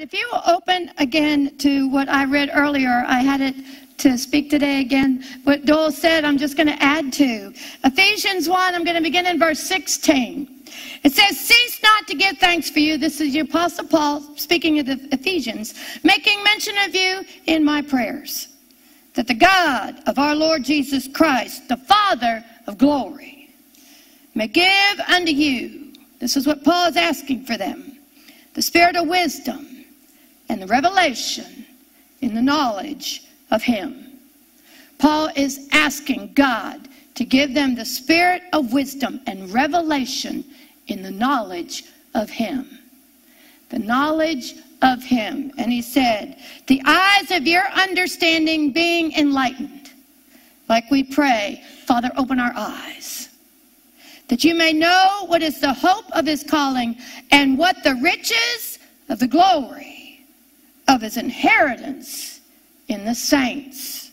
If you will open again to what I read earlier, I had it to speak today again. What Doyle said, I'm just going to add to. Ephesians 1, I'm going to begin in verse 16. It says, Cease not to give thanks for you. This is the Apostle Paul speaking of the Ephesians, making mention of you in my prayers. That the God of our Lord Jesus Christ, the Father of glory, may give unto you, this is what Paul is asking for them, the spirit of wisdom and the revelation in the knowledge of Him. Paul is asking God to give them the spirit of wisdom and revelation in the knowledge of Him. The knowledge of Him. And he said, The eyes of your understanding being enlightened. Like we pray, Father, open our eyes. That you may know what is the hope of his calling and what the riches of the glory of his inheritance in the saints.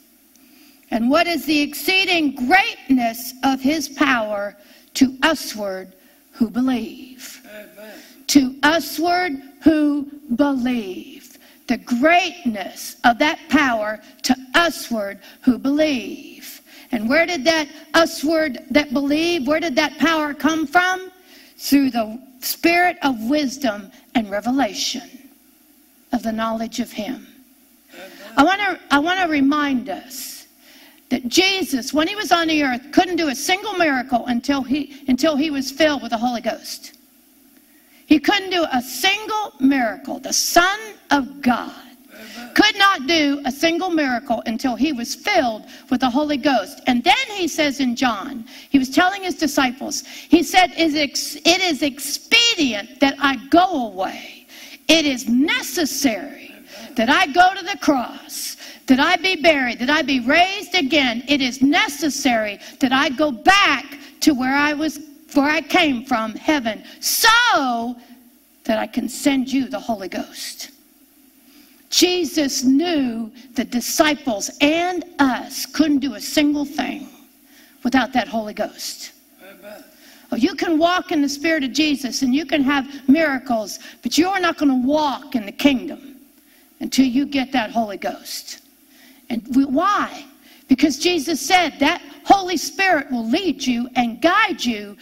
And what is the exceeding greatness of his power to usward who believe? Amen. To usward who believe. The greatness of that power to usward who believe. And where did that usward that believe, where did that power come from? Through the spirit of wisdom and revelation of the knowledge of Him. I want to I want to remind us that Jesus, when he was on the earth, couldn't do a single miracle until he until he was filled with the Holy Ghost. He couldn't do a single miracle. The Son of God could not do a single miracle until he was filled with the Holy Ghost. And then he says in John, he was telling his disciples, he said, It is expedient that I go away. It is necessary that I go to the cross, that I be buried, that I be raised again. It is necessary that I go back to where I was, where I came from, heaven, so that I can send you the Holy Ghost. Jesus knew the disciples and us couldn't do a single thing without that Holy Ghost. You can walk in the Spirit of Jesus and you can have miracles, but you're not going to walk in the kingdom until you get that Holy Ghost. And why? Because Jesus said that Holy Spirit will lead you and guide you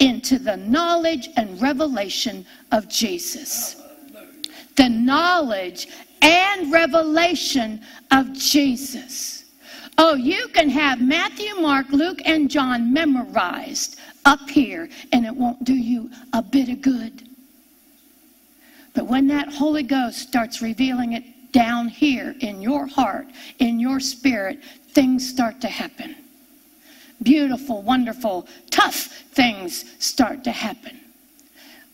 into the knowledge and revelation of Jesus. The knowledge and revelation of Jesus. Oh, you can have Matthew, Mark, Luke, and John memorized up here and it won't do you a bit of good. But when that Holy Ghost starts revealing it down here in your heart, in your spirit, things start to happen. Beautiful, wonderful, tough things start to happen.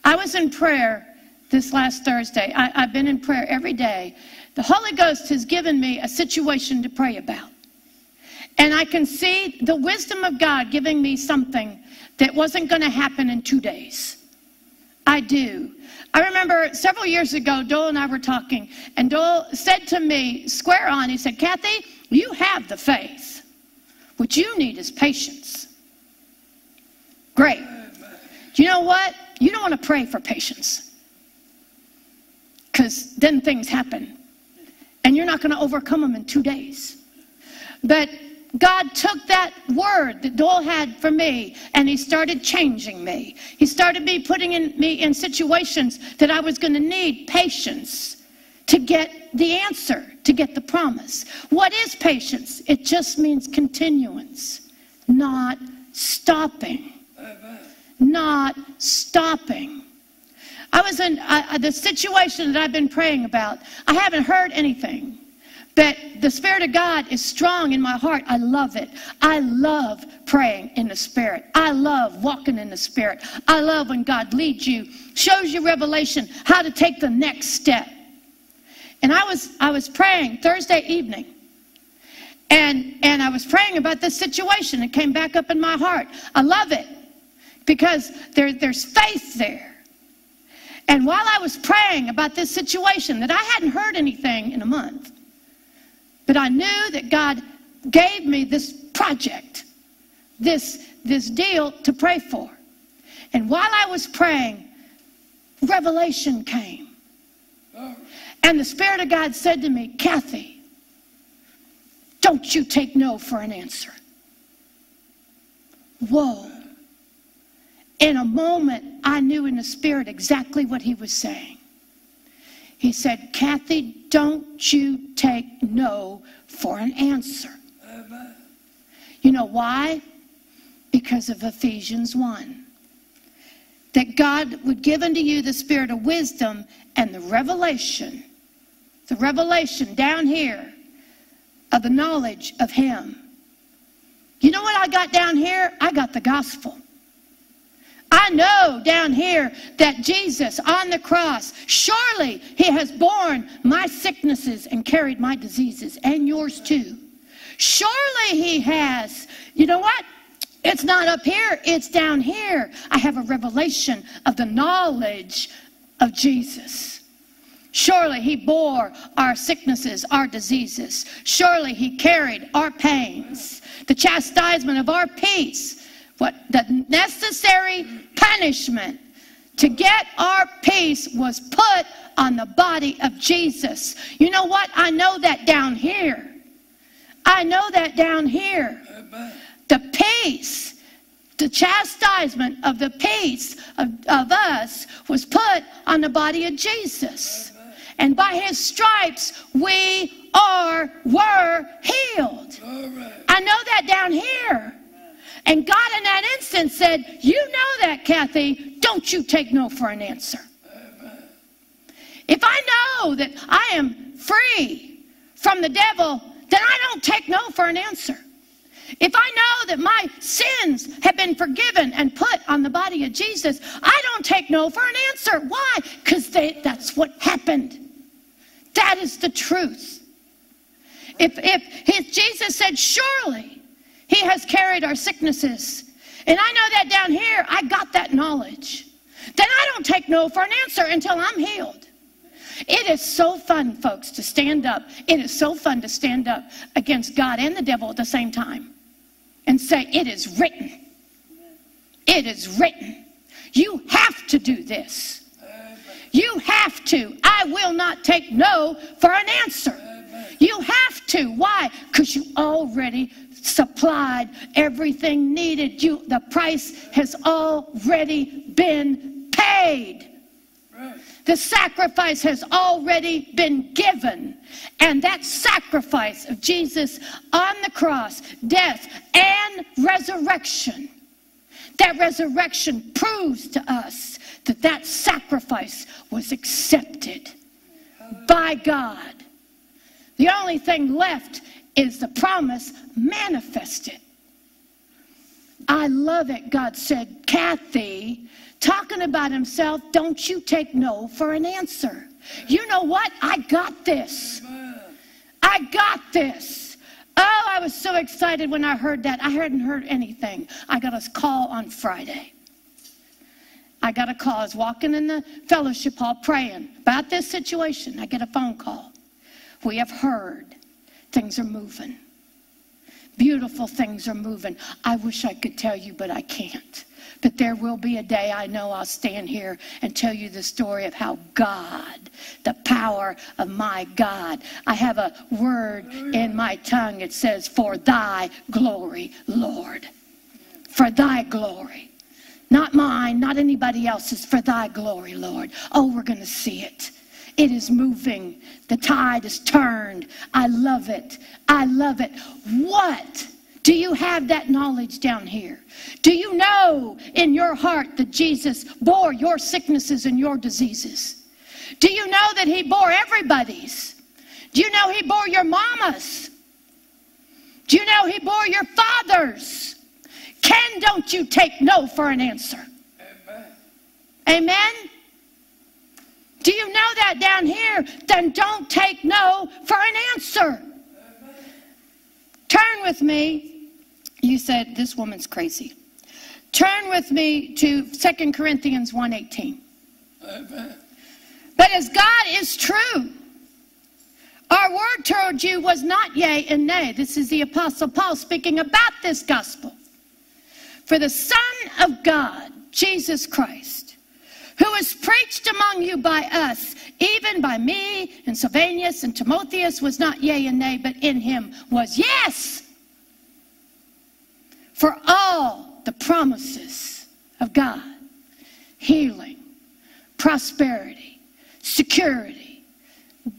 I was in prayer this last Thursday. I, have been in prayer every day. The Holy Ghost has given me a situation to pray about. And I can see the wisdom of God giving me something that wasn't going to happen in two days. I do. I remember several years ago, Doyle and I were talking, and Doyle said to me, square on, he said, Kathie, you have the faith. What you need is patience. Great. Do you know what? You don't want to pray for patience. Because then things happen. And you're not going to overcome them in two days. But God took that word that Doyle had for me and he started changing me. He started me putting in, me in situations that I was going to need patience to get the answer, to get the promise. What is patience? It just means continuance, not stopping. Not stopping. I was in uh, the situation that I've been praying about. I haven't heard anything. But the Spirit of God is strong in my heart. I love it. I love praying in the Spirit. I love walking in the Spirit. I love when God leads you, shows you revelation, how to take the next step. And I was I was praying Thursday evening. And and I was praying about this situation. It came back up in my heart. I love it because there, there's faith there. And while I was praying about this situation that I hadn't heard anything in a month, but I knew that God gave me this project, this, this deal to pray for. And while I was praying, revelation came. And the Spirit of God said to me, Kathie, don't you take no for an answer. Whoa. In a moment, I knew in the Spirit exactly what he was saying. He said, Kathie, don't you take no for an answer. You know why? Because of Ephesians 1. That God would give unto you the spirit of wisdom and the revelation, the revelation down here of the knowledge of Him. You know what I got down here? I got the gospel. I know down here that Jesus on the cross, surely he has borne my sicknesses and carried my diseases and yours too. Surely he has. You know what? It's not up here, it's down here. I have a revelation of the knowledge of Jesus. Surely he bore our sicknesses, our diseases. Surely he carried our pains, the chastisement of our peace what the necessary punishment to get our peace was put on the body of Jesus. You know what? I know that down here. I know that down here. The peace, the chastisement of the peace of, of us was put on the body of Jesus. And by his stripes, we are, were healed. I know that down here. And God in that instance said, You know that, Kathie. Don't you take no for an answer. If I know that I am free from the devil, then I don't take no for an answer. If I know that my sins have been forgiven and put on the body of Jesus, I don't take no for an answer. Why? Because that's what happened. That is the truth. If, if his, Jesus said, Surely he has carried our sicknesses. And I know that down here, I got that knowledge. Then I don't take no for an answer until I'm healed. It is so fun, folks, to stand up. It is so fun to stand up against God and the devil at the same time and say, It is written. It is written. You have to do this. You have to. I will not take no for an answer. You have to. Why? Because you already supplied everything needed. You, the price has already been paid. The sacrifice has already been given. And that sacrifice of Jesus on the cross, death, and resurrection, that resurrection proves to us that that sacrifice was accepted by God. The only thing left is the promise manifested. I love it. God said, Kathie, talking about himself, don't you take no for an answer. You know what? I got this. I got this. Oh, I was so excited when I heard that. I hadn't heard anything. I got a call on Friday. I got a call. I was walking in the fellowship hall praying about this situation. I get a phone call. We have heard things are moving. Beautiful things are moving. I wish I could tell you, but I can't. But there will be a day I know I'll stand here and tell you the story of how God, the power of my God. I have a word in my tongue. It says, For thy glory, Lord. For thy glory. Not mine, not anybody else's. For thy glory, Lord. Oh, we're going to see it. It is moving. The tide is turned. I love it. I love it. What? Do you have that knowledge down here? Do you know in your heart that Jesus bore your sicknesses and your diseases? Do you know that he bore everybody's? Do you know he bore your mama's? Do you know he bore your father's? Ken, don't you take no for an answer. Amen. Amen. Do you know that down here? Then don't take no for an answer. Turn with me. You said this woman's crazy. Turn with me to 2 Corinthians 1:18. But as God is true, our word towards you was not yea and nay. This is the Apostle Paul speaking about this gospel. For the Son of God, Jesus Christ, who was preached among you by us, even by me and Silvanus and Timotheus, was not yea and nay, but in him was yes. For all the promises of God, healing, prosperity, security,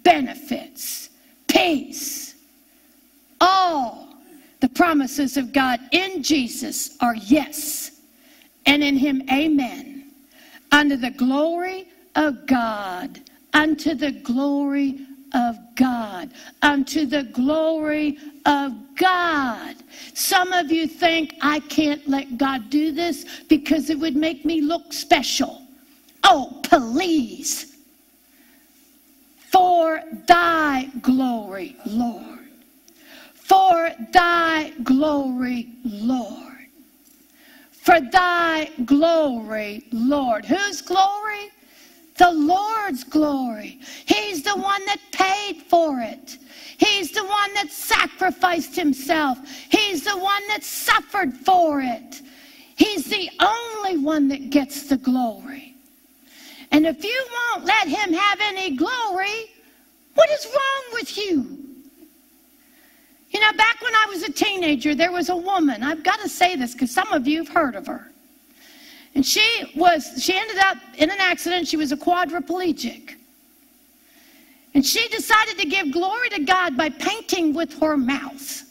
benefits, peace, all the promises of God in Jesus are yes, and in him amen unto the glory of God, unto the glory of God, unto the glory of God. Some of you think I can't let God do this because it would make me look special. Oh, please. For thy glory, Lord. For thy glory, Lord for thy glory, Lord. Whose glory? The Lord's glory. He's the one that paid for it. He's the one that sacrificed himself. He's the one that suffered for it. He's the only one that gets the glory. And if you won't let him have any glory, what is wrong with you? You know, back when I was a teenager, there was a woman. I've got to say this because some of you have heard of her. And she was, she ended up in an accident. She was a quadriplegic. And she decided to give glory to God by painting with her mouth.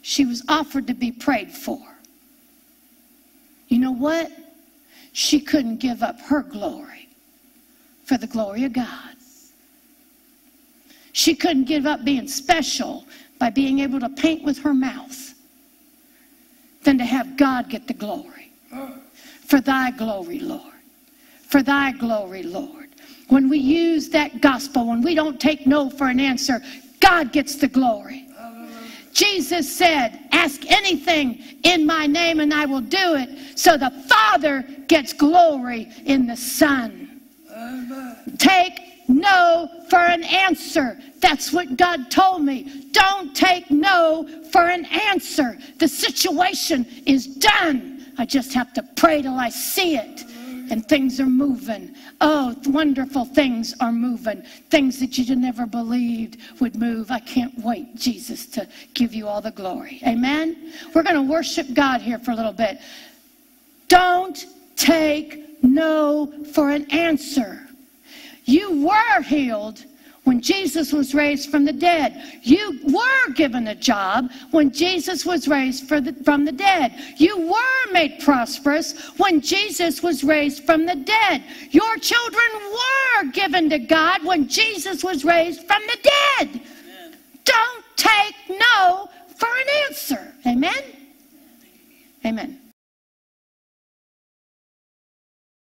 She was offered to be prayed for. You know what? She couldn't give up her glory for the glory of God. She couldn't give up being special by being able to paint with her mouth than to have God get the glory. For thy glory, Lord. For thy glory, Lord. When we use that gospel, when we don't take no for an answer, God gets the glory. Jesus said, Ask anything in my name and I will do it. So the Father gets glory in the Son. Take no for an answer. That's what God told me. Don't take no for an answer. The situation is done. I just have to pray till I see it. And things are moving. Oh, wonderful things are moving. Things that you never believed would move. I can't wait, Jesus, to give you all the glory. Amen? We're going to worship God here for a little bit. Don't take no for an answer. You were healed when Jesus was raised from the dead. You were given a job when Jesus was raised the, from the dead. You were made prosperous when Jesus was raised from the dead. Your children were given to God when Jesus was raised from the dead. Amen. Don't take no for an answer. Amen? Amen.